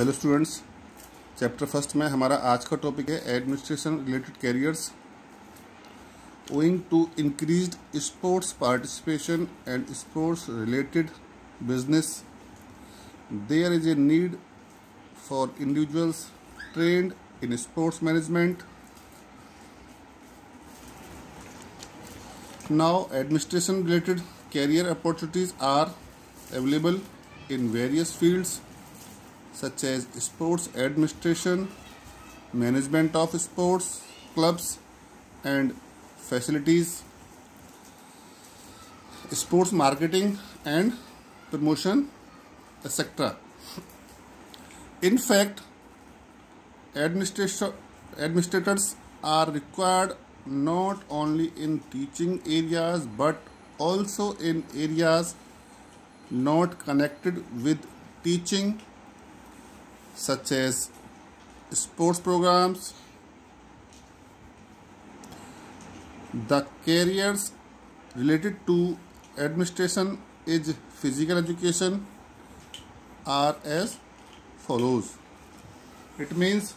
Hello students chapter first में हमारा आज का टॉपिक है administration related careers owing to increased sports participation and sports related business there is a need for individuals trained in sports management now, administration related career opportunities are available in various fields. Such as sports administration, management of sports clubs and facilities, sports marketing and promotion, etc. In fact, administrators are required not only in teaching areas but also in areas not connected with teaching such as sports programs. The careers related to administration is physical education are as follows. It means